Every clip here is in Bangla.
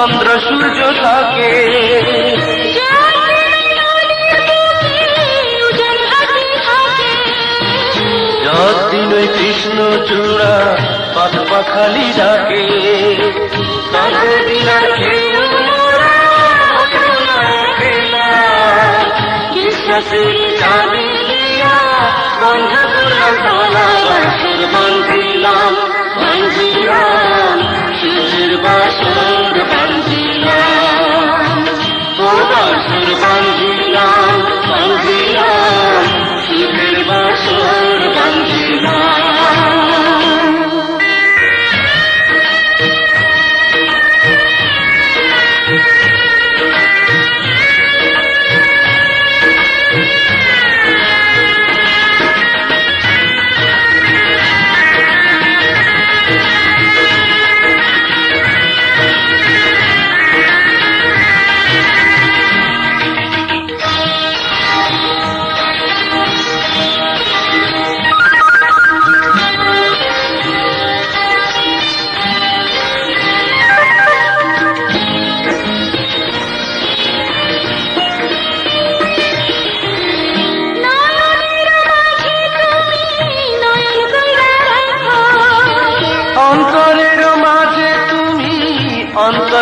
চন্দ্র সূর্য থাকে। যতদিন ওই কৃষ্ণ চূড়া পাত পাখালি ডাকে ততদিন আর বন্ধ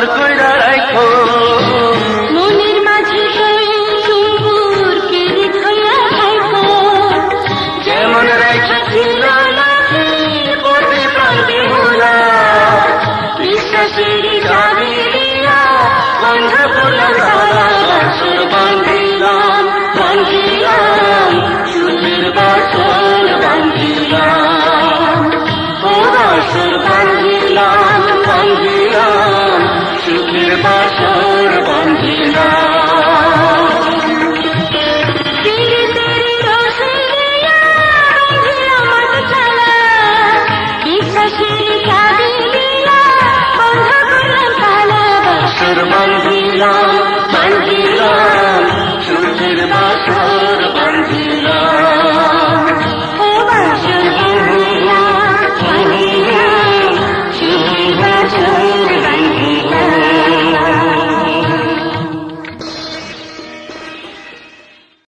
কইরা রাখো